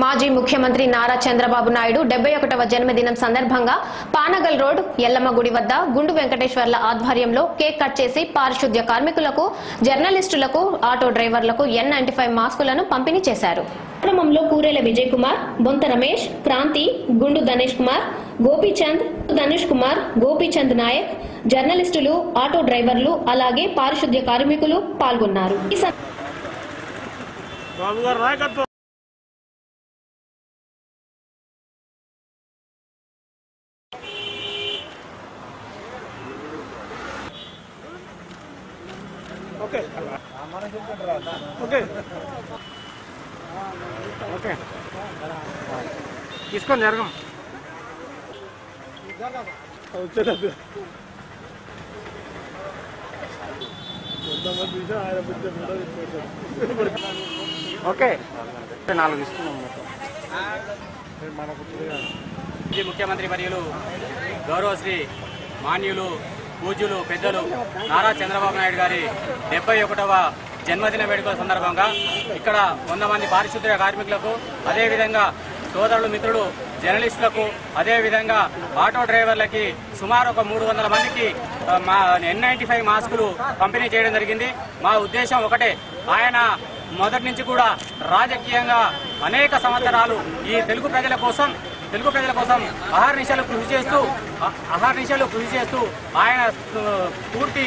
మాజీ ముఖ్యమంత్రి నారా చంద్రబాబు నాయుడు డెబ్బై ఒకటవ జన్మదినం సందర్భంగా పానగల్ రోడ్ ఎల్లమ్మ గుడి వద్ద గుండు వెంకటేశ్వర్ల ఆధ్వర్యంలో కేక్ కట్ చేసి పారిశుద్ధ్య కార్మికులకు జర్నలిస్టులకు ఆటో డ్రైవర్లకు ఎన్ నైన్టీ ఫైవ్ మాస్కులను పంపిణీ చేశారు. కార్యక్రమంలో కూరేల విజయ్ కుమార్ బొంత రమేష్ క్రాంతి గుండు ధనేష్ కుమార్ గోపీచంద్ ధనుష్ కుమార్ గోపీచంద్ నాయక్ జర్నలిస్టులు ఆటో డ్రైవర్లు అలాగే పారిశుద్ధ్య కార్మికులు పాల్గొన్నారు ఈ సం- బాబు గారు నాయకత్వం ఓకే ఓకే ఓకే తీసుకొని జరగం వచ్చేటప్పుడు ఆయన ఓకే నాలుగు ఇస్తున్నాం మనకు ముఖ్యమంత్రి వర్యులు గౌరవశ్రీ మాన్యులు పూజ్యులు పెద్దలు నారా చంద్రబాబు నాయుడు గారి డెబ్బై ఒకటవ జన్మదిన వేడుకల సందర్భంగా ఇక్కడ వంద మంది పారిశుద్ధ్య కార్మికులకు అదేవిధంగా సోదరులు మిత్రులు జర్నలిస్టులకు అదేవిధంగా ఆటో డ్రైవర్లకి సుమారు ఒక మూడు వందల మందికి మా ఎన్ నైన్టీ ఫైవ్ మాస్కులు పంపిణీ చేయడం జరిగింది. మా ఉద్దేశం ఒకటే ఆయన మొదటి నుంచి కూడా రాజకీయంగా అనేక సంవత్సరాలు ఈ తెలుగు ప్రజల కోసం తెలుగు ప్రజల కోసం అహర్నిశలు కృషి చేస్తూ అహర్నిశలు కృషి చేస్తూ ఆయన పూర్తి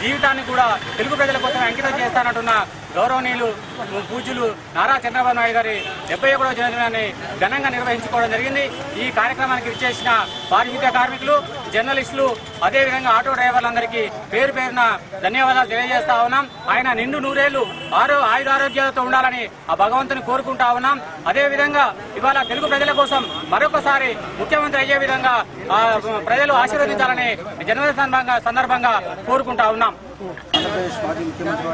జీవితాన్ని కూడా తెలుగు ప్రజల కోసం అంకితం చేస్తానంటున్న గౌరవనీయులు పూజ్యులు నారా చంద్రబాబు నాయుడు గారి డెబ్బై ఒకటవ జన్మదినాన్ని ఘనంగా నిర్వహించుకోవడం జరిగింది. ఈ కార్యక్రమానికి విచ్చేసిన పారిశుద్ధ్య కార్మికులు జర్నలిస్టులు అదేవిధంగా ఆటో డ్రైవర్లందరికీ పేరు పేరున ధన్యవాదాలు తెలియజేస్తా ఉన్నాం. ఆయన నిండు నూరేళ్ళు ఆరో ఆయుధారోగ్యాలతో ఉండాలని ఆ భగవంతుని కోరుకుంటా ఉన్నాం. అదేవిధంగా ఇవాళ తెలుగు ప్రజల కోసం మరొకసారి ముఖ్యమంత్రి అయ్యే విధంగా ప్రజలు ఆశీర్వదించాలని జన్మదిన సందర్భంగా సందర్భంగా కోరుకుంటా ఉన్నాం. ఆంధ్రప్రదేశ్ మాజీ ముఖ్యమంత్రి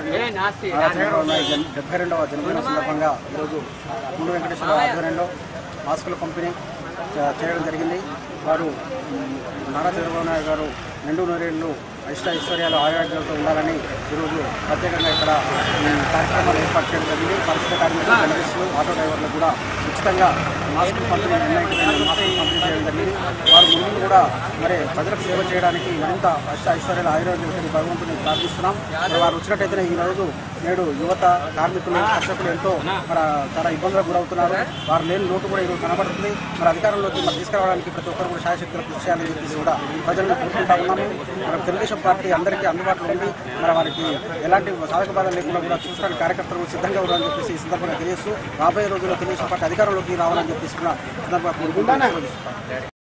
నాయుడు డెబ్బై రెండవ జన్మదిన సందర్భంగా ఈరోజు ముందు వెంకటేశ్వర ఆధ్వర్యంలో మాస్కుల పంపిణీ చేయడం జరిగింది. వారు నారా చంద్రబాబు నాయుడు గారు నిండు నూరేళ్ళు ఇష్ట ఐశ్వర్యాలు ఆయోగ్యాలతో ఉండాలని ఈరోజు ప్రత్యేకంగా ఇక్కడ కార్యక్రమాలు ఏర్పాటు చేయడం జరిగింది. పరిశుభ్ర కార్మికులు జర్నలిస్టులు ఆటో డ్రైవర్లు కూడా ఉచితంగా మాస్కులు పంపిణీ నిర్ణయించిన మాస్కులు పంపిణీ చేయడం జరిగింది. వారు ముందు కూడా మరి ప్రజలకు సేవ చేయడానికి మరింత అష్ట ఐశ్వర్యాలు ఆయుర్వేద భగవంతుని ప్రార్థిస్తున్నాం. వారు వచ్చినట్టయితేనే ఈ రోజు నేడు యువత కార్మికులు కర్షకులు ఎంతో మరి చాలా ఇబ్బందులకు గురవుతున్నారు. వారు లేని లోటు కూడా ఈరోజు కనబడుతుంది. మరి అధికారంలోకి మరి తీసుకురావడానికి ప్రతి ఒక్కరు కూడా శాయశక్తులు కృషి చేయాలని చెప్పేసి కూడా ప్రజలను కోరుకుంటా ఉన్నాము మరి తెలుగుదేశం పార్టీ అందరికీ అందుబాటులో ఉంది మరి వారికి ఎలాంటి సాధక బాధలు లేకుండా కూడా చూసడానికి కార్యకర్తలు సిద్ధంగా ఉన్నారని చెప్పేసి ఈ సందర్భంగా తెలియజేస్తూ రాబోయే రోజుల్లో తెలుగుదేశం పార్టీ అధికారంలోకి రావాలని చెప్పేసి కూడా సందర్భంగా